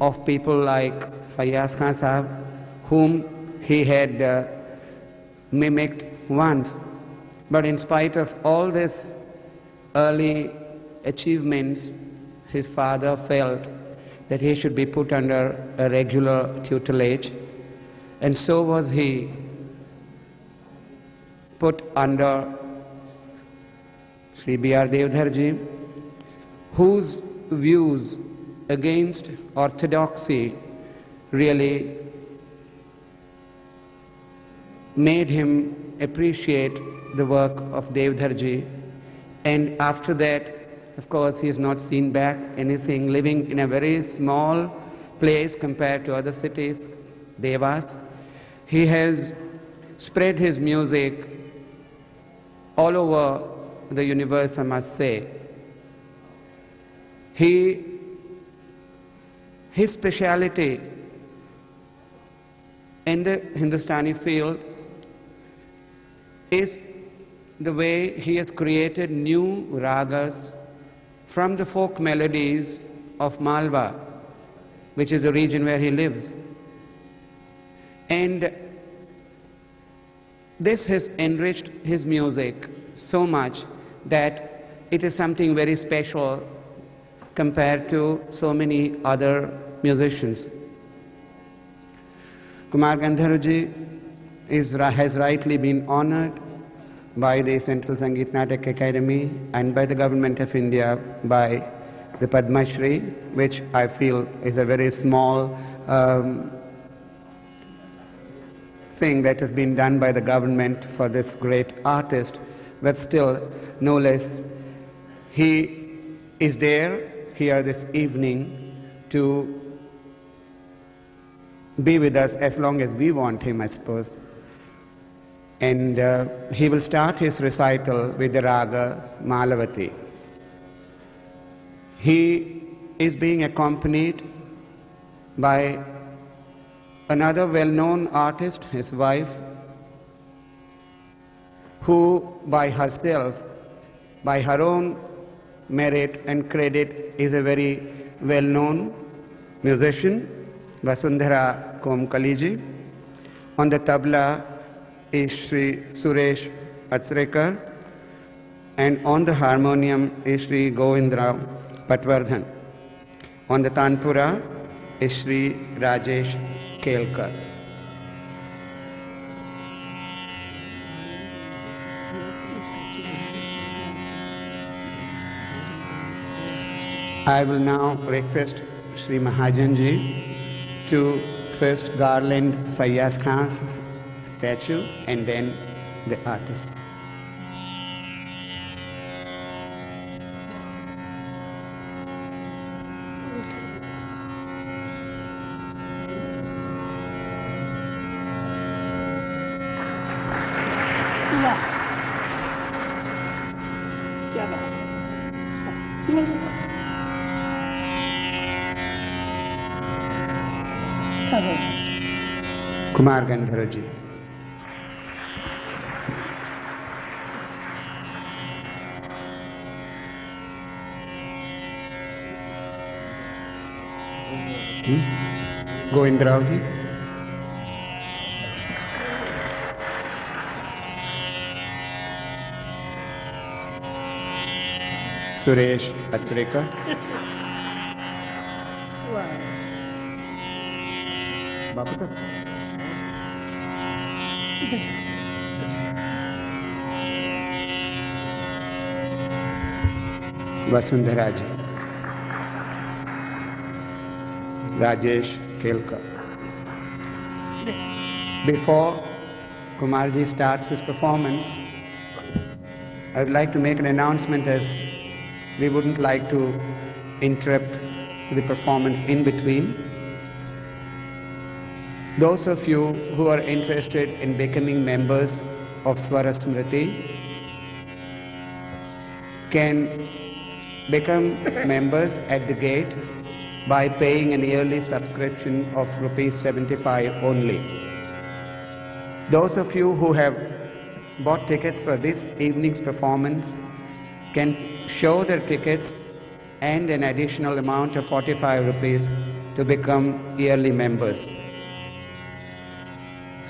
of people like Fayaz Khan Sahab, whom he had uh, mimicked once. But in spite of all these early achievements, his father felt that he should be put under a regular tutelage, and so was he put under Sri B.R. Devdharji, whose views against orthodoxy really made him appreciate the work of Devdharji. And after that, of course, he has not seen back anything, living in a very small place compared to other cities, Dewas. He has spread his music all over the universe, I must say. He, his speciality in the Hindustani field is the way he has created new ragas from the folk melodies of Malwa, which is the region where he lives. And this has enriched his music so much that it is something very special compared to so many other musicians. Kumar Gandharvji is, has rightly been honored by the Central Sangeet Natak Academy and by the Government of India by the Padma Shri, which I feel is a very small um, thing that has been done by the government for this great artist, but still, no less, he is there here this evening to be with us as long as we want him, I suppose. And uh, he will start his recital with the raga Malavati. He is being accompanied by another well-known artist, his wife, who by herself, by her own merit and credit, is a very well-known musician, Vasundhara Komkaliji. On the tabla is Sri Suresh Atsrekar, and on the harmonium is Sri Govindra Patvardhan. On the tanpura is Sri Rajesh Kelkar. I will now request Sri Mahajanji to first garland Fayaz Khan's statue and then the artist. Kumar Gandharva जी। हम्म, गोविंद राव जी। सुरेश अचरेकर। वापस वसुंधरा जी Rajesh Kelkar. Before Kumarji starts his performance, I would like to make an announcement as we wouldn't like to interrupt the performance in between. Those of you who are interested in becoming members of Swarasmriti can become members at the gate by paying an yearly subscription of rupees 75 only. Those of you who have bought tickets for this evening's performance can show their tickets and an additional amount of 45 rupees to become yearly members.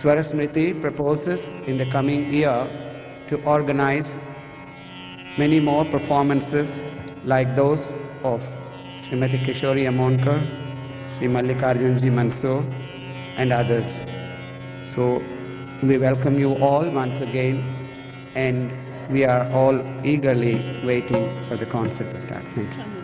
Swarasmriti proposes in the coming year to organize many more performances like those of Srimati Kishori Amonkar, Sri Mallikarjunji Mansoor, and others. So we welcome you all once again, and we are all eagerly waiting for the concert to start. Thank you.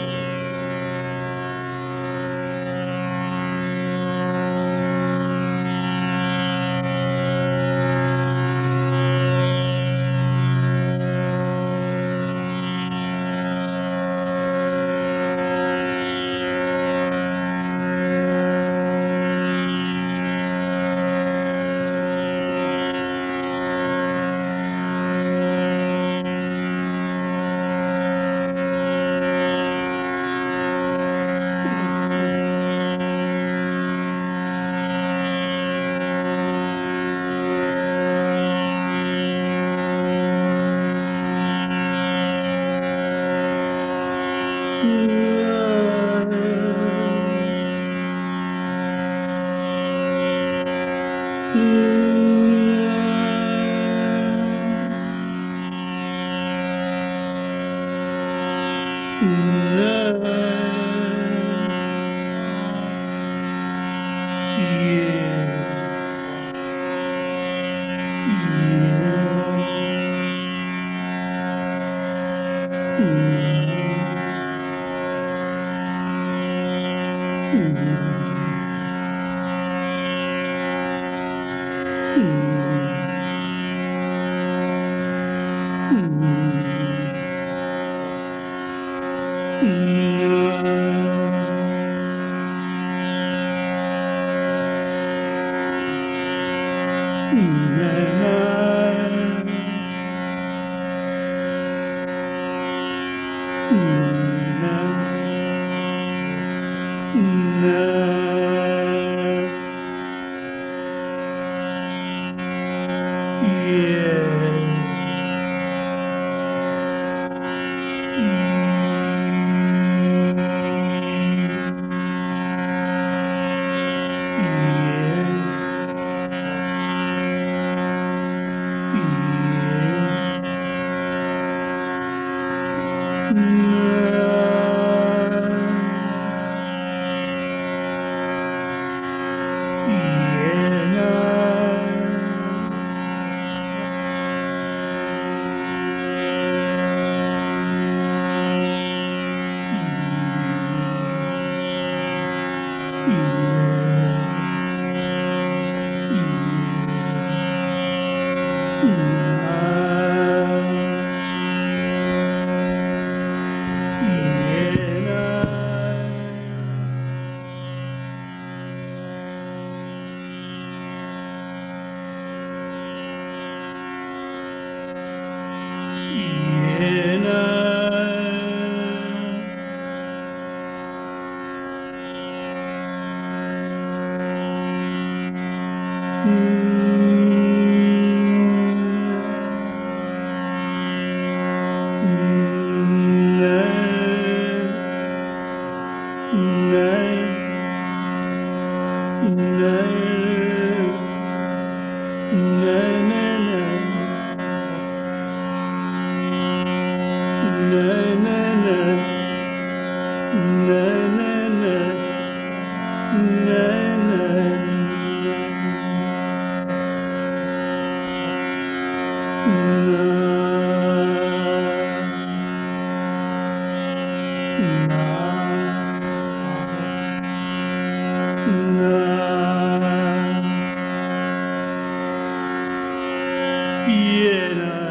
别了。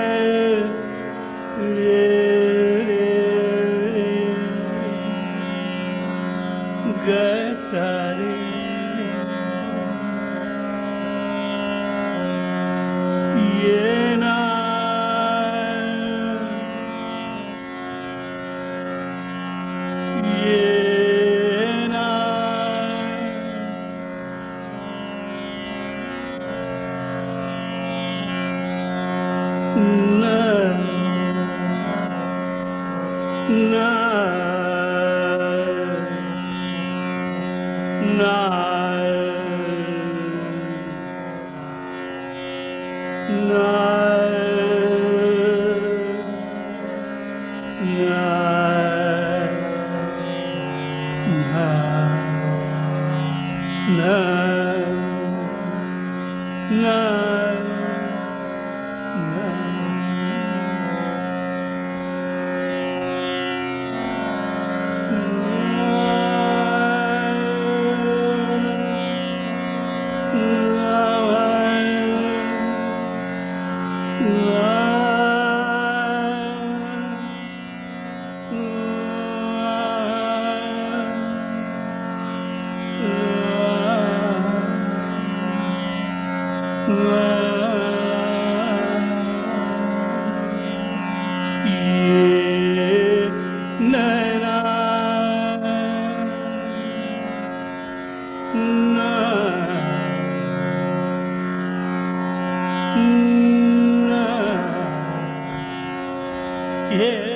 Yeah.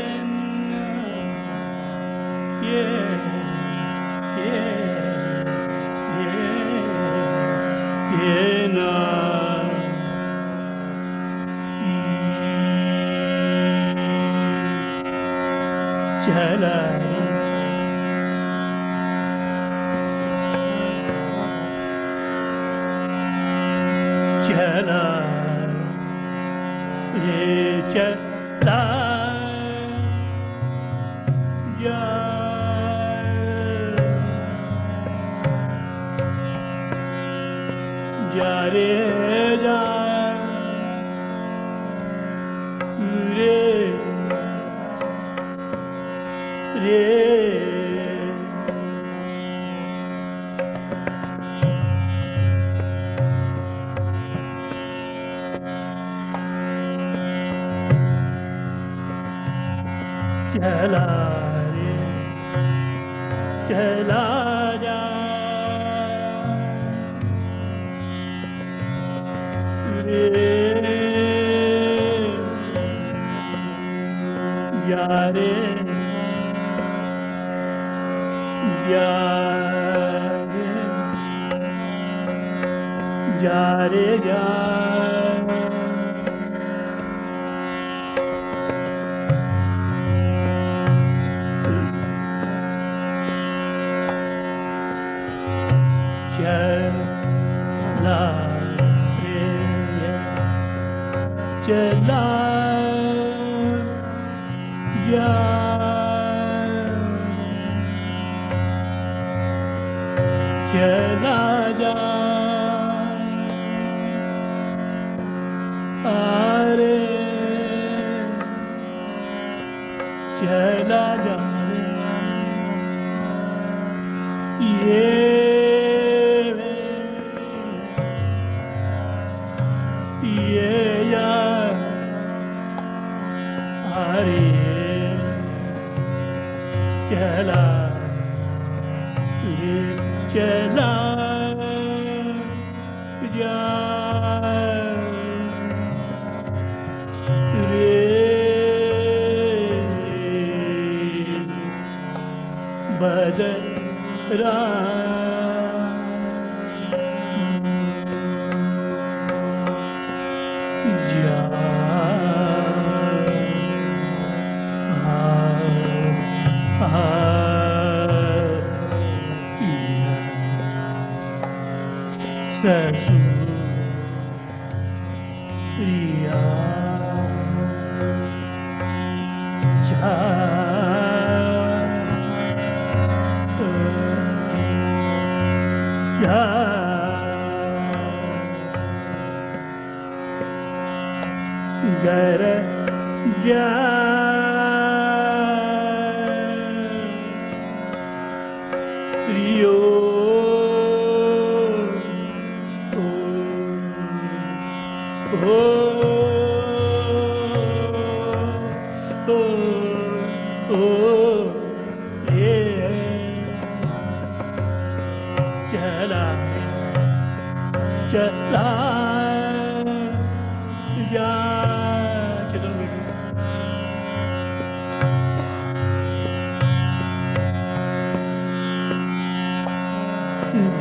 चला जा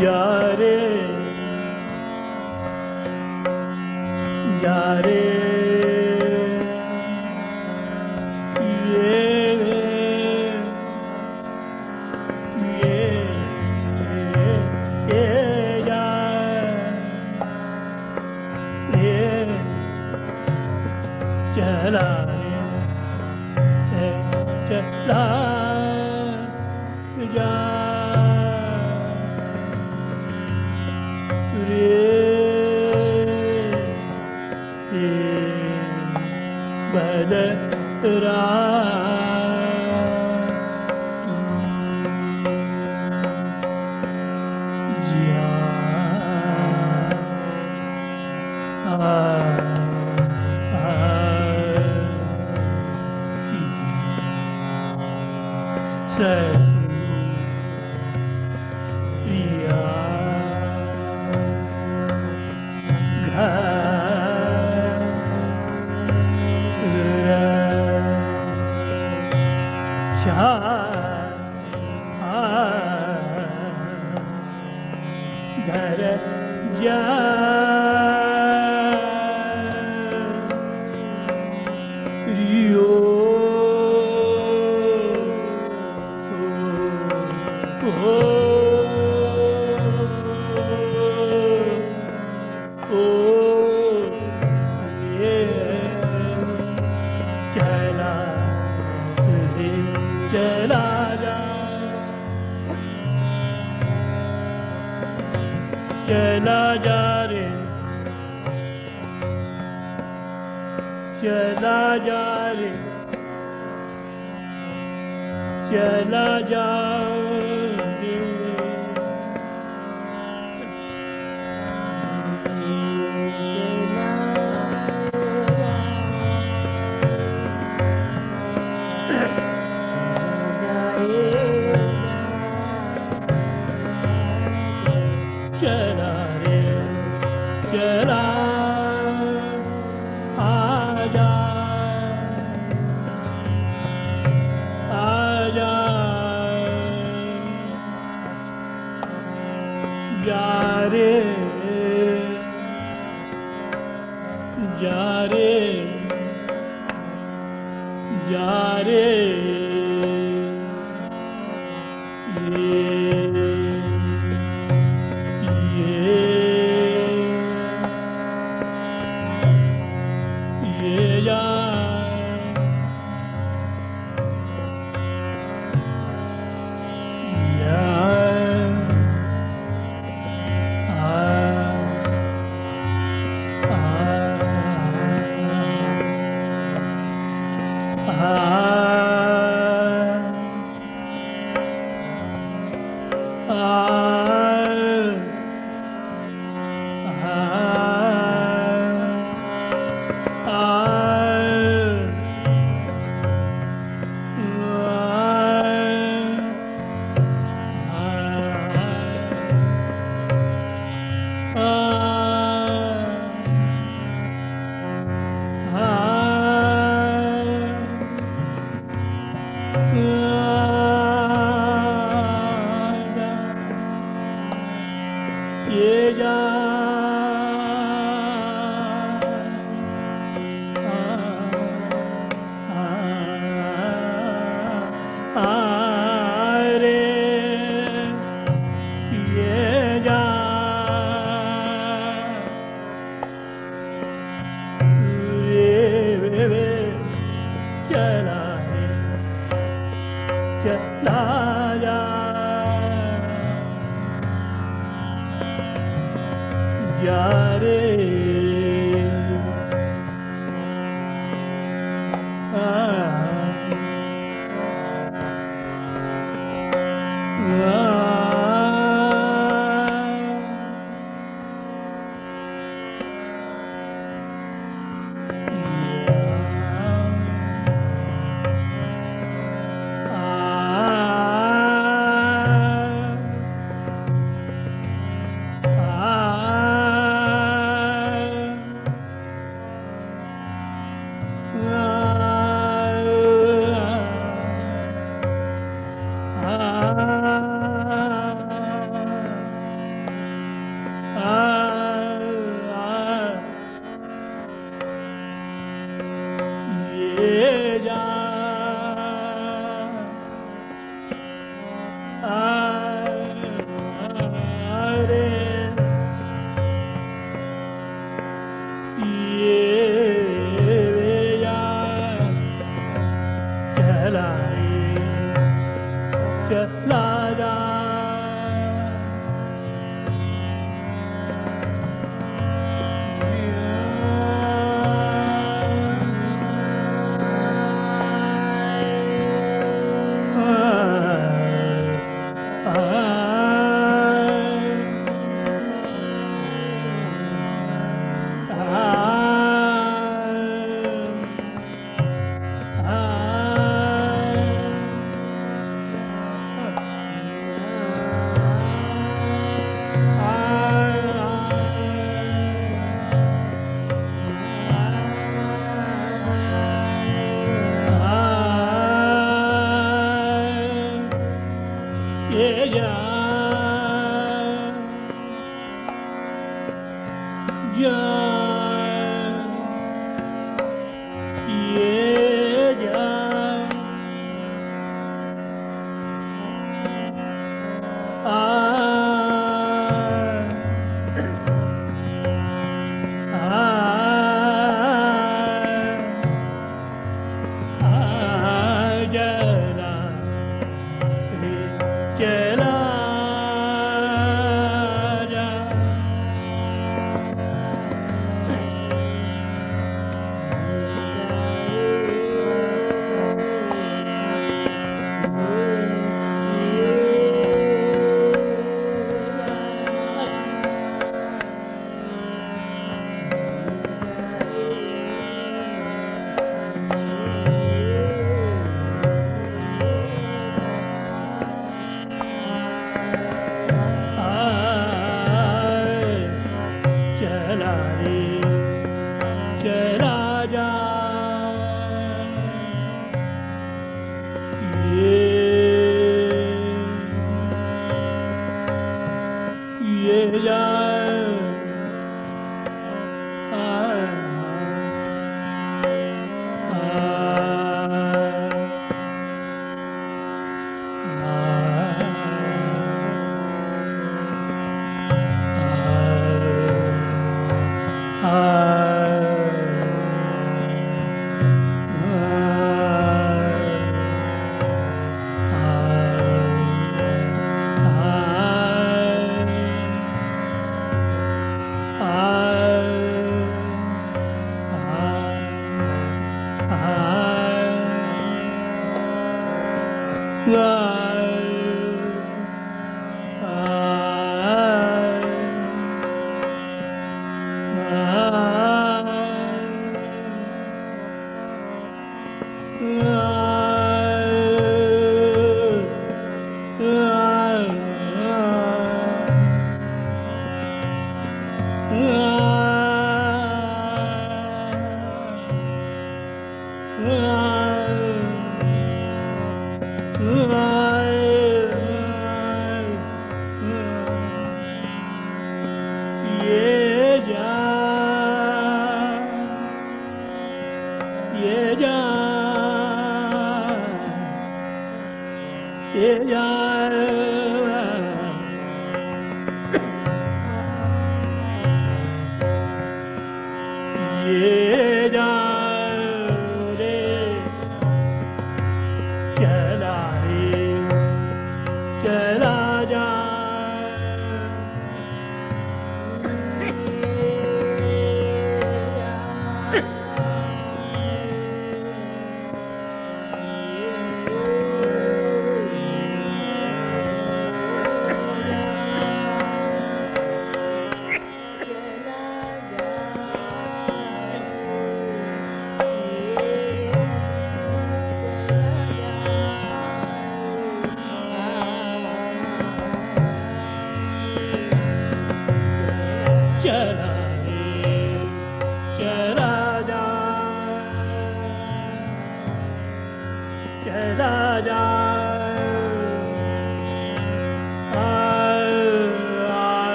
ਯਾਰੇ ਯਾਰੇ चला जा रे। चला जा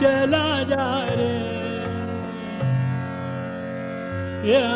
चला जा रे या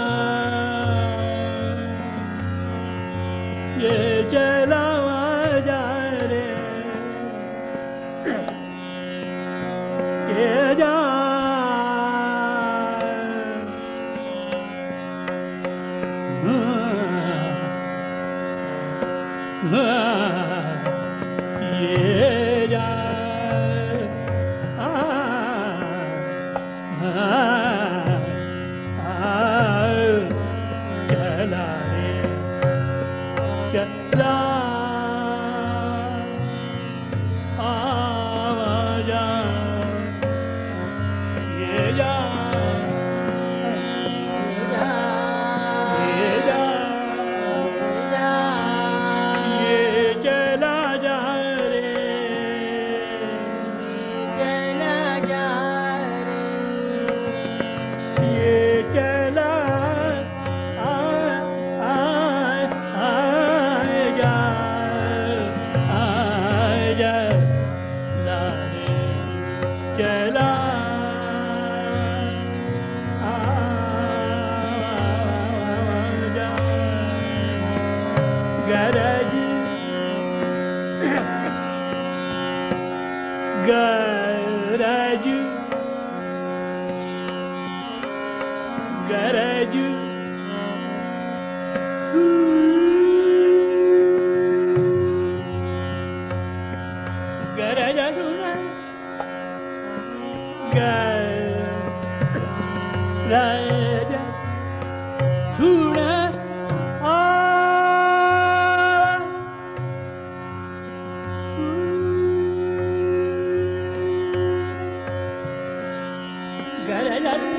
la la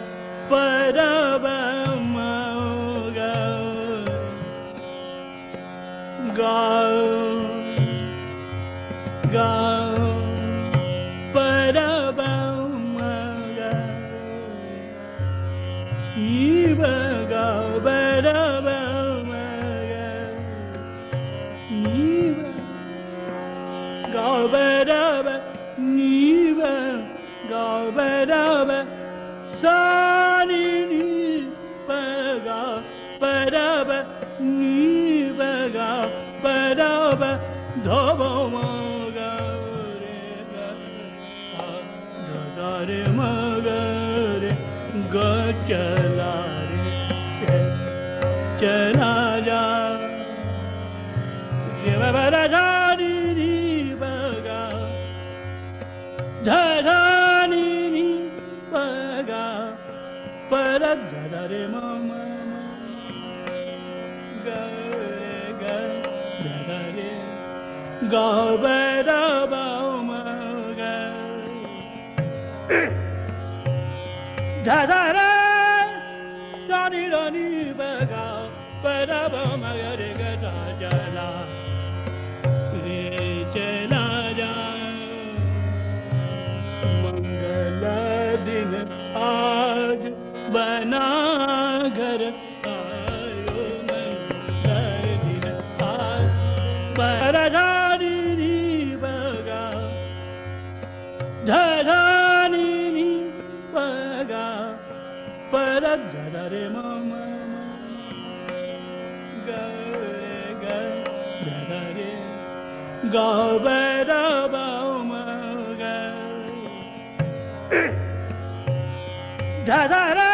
गा राजा रागा झरा बगा। झगानी बगा। पर झर मम गौबरबाऊ मऊ परार ရဏိဘဂပရဗမဂရကတာကြလာ da da da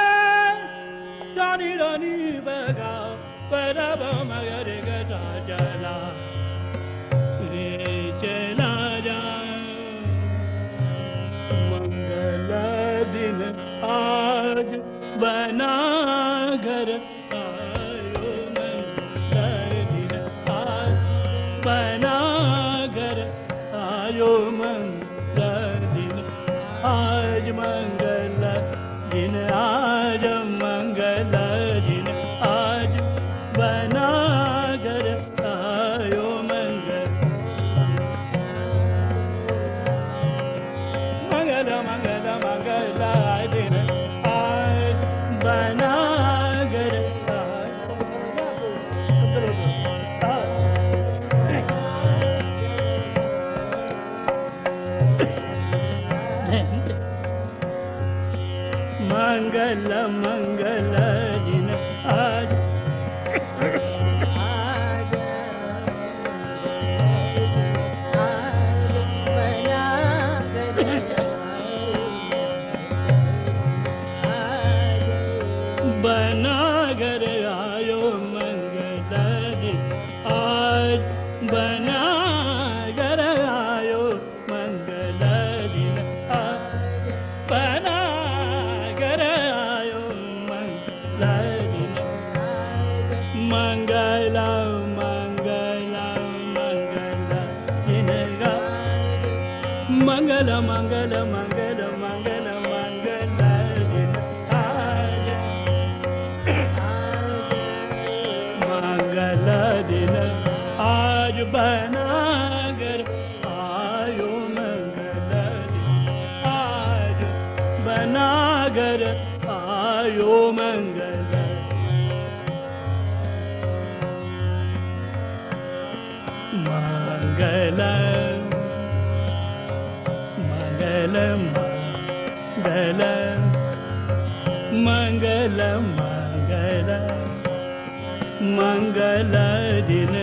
दिन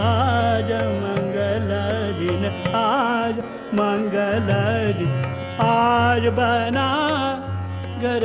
आज मंगल दिन आज मंगल दिन। आज बना घर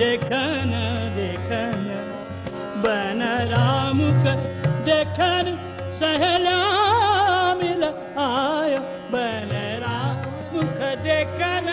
देखन देखन बन रामुख देखन सहला मिल आय बनरामुख देखन